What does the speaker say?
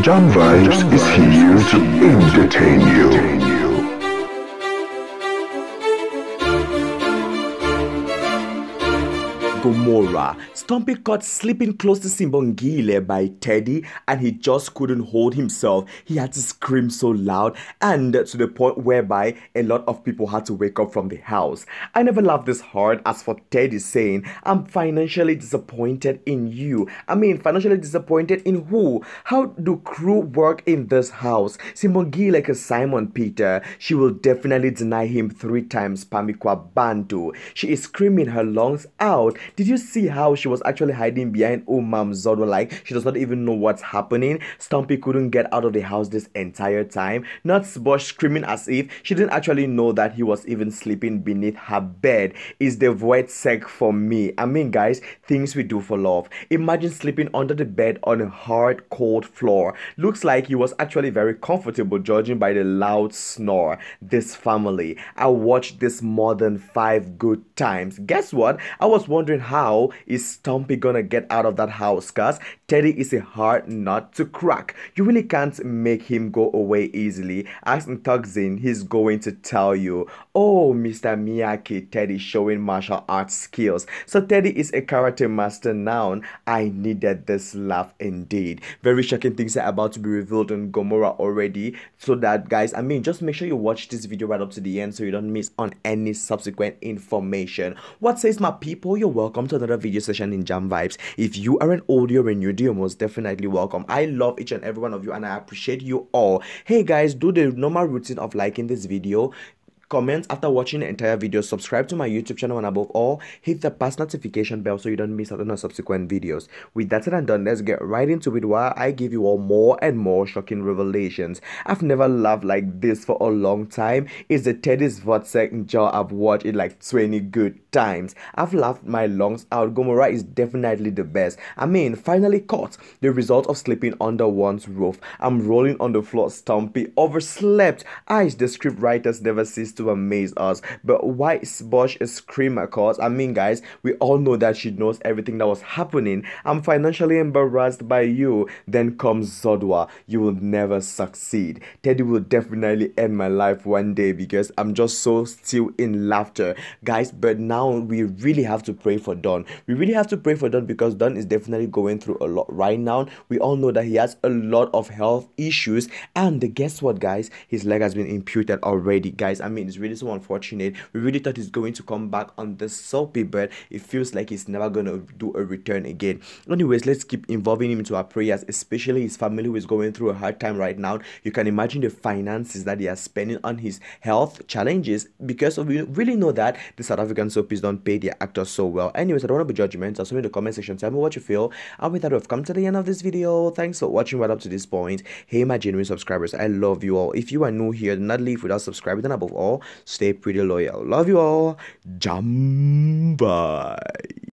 Jam Vibes is here to entertain you. Gomora. Stompie caught sleeping close to Sbongile by Teddy and he just couldn't hold himself. He had to scream so loud and to the point whereby a lot of people had to wake up from the house. I never laughed this hard as for Teddy saying, I'm financially disappointed in you. I mean, financially disappointed in who? How do crew work in this house? Sbongile like a Simon Peter. She will definitely deny him three times Pamikwa Bantu. She is screaming her lungs out. Did you see how she was actually hiding behind Umam Zodwa like she does not even know what's happening? Stompie couldn't get out of the house this entire time. Not Bosch screaming as if she didn't actually know that he was even sleeping beneath her bed. Is the void sec for me? I mean guys, things we do for love. Imagine sleeping under the bed on a hard cold floor. Looks like he was actually very comfortable judging by the loud snore. This family. I watched this more than five good times. Guess what? I was wondering how is Stompie gonna get out of that house? Cause Teddy is a hard nut to crack. You really can't make him go away easily. Ask Tuxin, he's going to tell you, Oh, Mr. Miyagi, Teddy showing martial arts skills. So Teddy is a karate master now. I needed this laugh indeed. Very shocking things are about to be revealed on Gomora already. So that guys, I mean, just make sure you watch this video right up to the end so you don't miss on any subsequent information. What says my people? You're welcome to another video session in Jam Vibes. If you are an audio and you're most definitely welcome. I love each and every one of you and I appreciate you all. Hey guys, do the normal routine of liking this video comment after watching the entire video. Subscribe to my youtube channel and above all hit the past notification bell so you don't miss out on our subsequent videos. With that said and done let's get right into it while i give you all more and more shocking revelations i've never laughed like this for a long time. It's the teddy's Vodsec jaw i've watched it like 20 good times. I've laughed my lungs out. Gomora is definitely the best. I mean finally caught the result of sleeping under one's roof. I'm rolling on the floor Stompie overslept. Eyes the script writers never cease to to amaze us. But why Bosch is screamer? Cause I mean, guys, we all know that she knows everything that was happening. I'm financially embarrassed by you. Then comes Zodwa. You will never succeed. Teddy will definitely end my life one day because I'm just so still in laughter, guys. But now we really have to pray for Don. We really have to pray for Don because Don is definitely going through a lot right now. We all know that he has a lot of health issues, and guess what, guys? His leg has been imputed already, guys. I mean, it's really so unfortunate. We really thought he's going to come back on the soapy, but it feels like he's never going to do a return again. Anyways, let's keep involving him into our prayers, especially his family who is going through a hard time right now. You can imagine the finances that he is spending on his health challenges because of, we really know that the South African soapies don't pay their actors so well. Anyways, I don't want to be judgmental, so in the comment section, tell me what you feel. And with that, we've come to the end of this video. Thanks for watching right up to this point. Hey, my genuine subscribers, I love you all. If you are new here, do not leave without subscribing, and above all, Stay pretty loyal. Love you all. Jump. Bye.